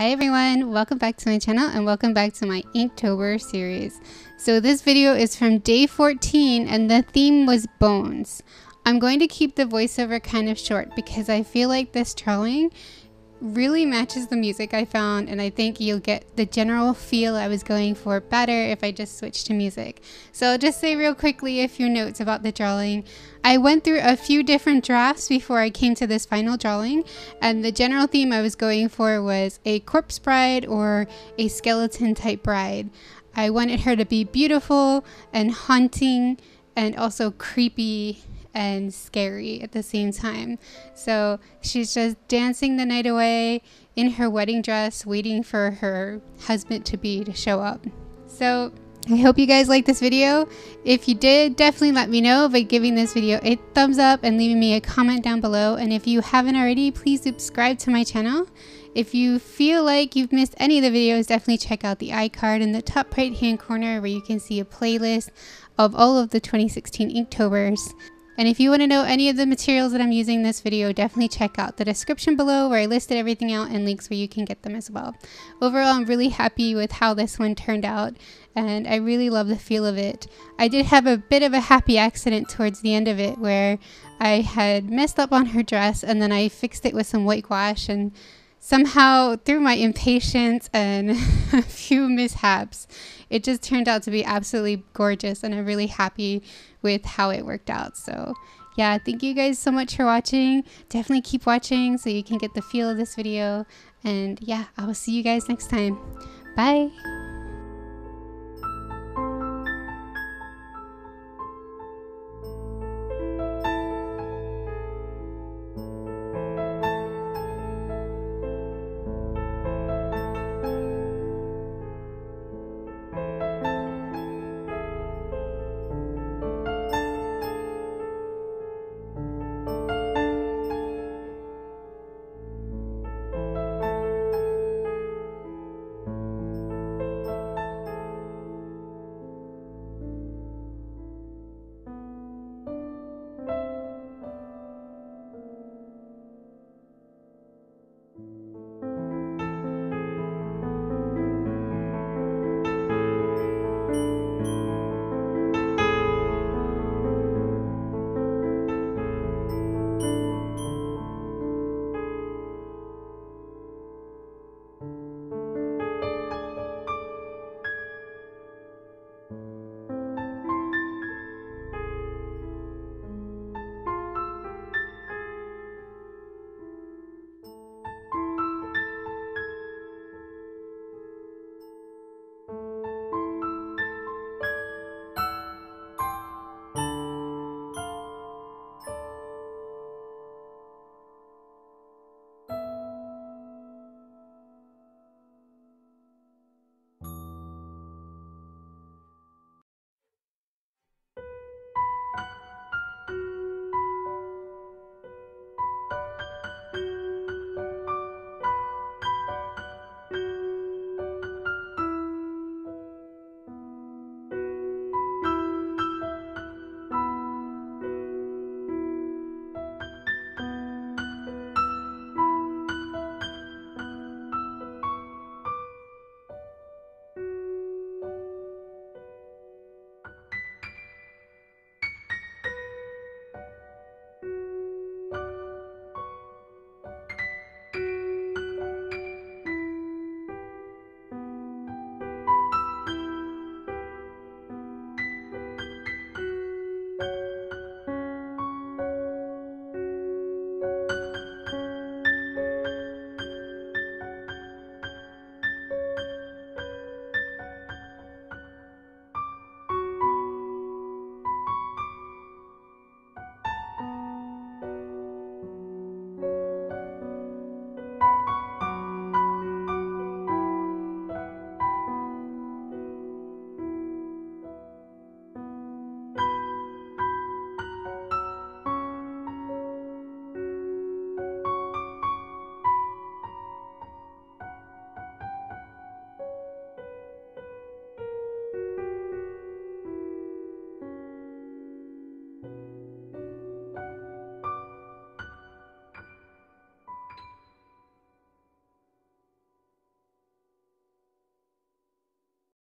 Hi everyone, welcome back to my channel and welcome back to my Inktober series. So this video is from day 14 and the theme was bones. I'm going to keep the voiceover kind of short because I feel like this drawing really matches the music I found and I think you'll get the general feel I was going for better if I just switch to music. So I'll just say real quickly a few notes about the drawing. I went through a few different drafts before I came to this final drawing and the general theme I was going for was a corpse bride or a skeleton type bride. I wanted her to be beautiful and haunting and also creepy and scary at the same time. So she's just dancing the night away in her wedding dress, waiting for her husband to be to show up. So I hope you guys liked this video. If you did, definitely let me know by giving this video a thumbs up and leaving me a comment down below. And if you haven't already, please subscribe to my channel. If you feel like you've missed any of the videos, definitely check out the iCard in the top right hand corner where you can see a playlist of all of the 2016 Inktobers. And if you want to know any of the materials that I'm using in this video, definitely check out the description below where I listed everything out and links where you can get them as well. Overall, I'm really happy with how this one turned out and I really love the feel of it. I did have a bit of a happy accident towards the end of it where I had messed up on her dress and then I fixed it with some white gouache and somehow through my impatience and a few mishaps it just turned out to be absolutely gorgeous and I'm really happy with how it worked out. So yeah, thank you guys so much for watching. Definitely keep watching so you can get the feel of this video. And yeah, I will see you guys next time. Bye.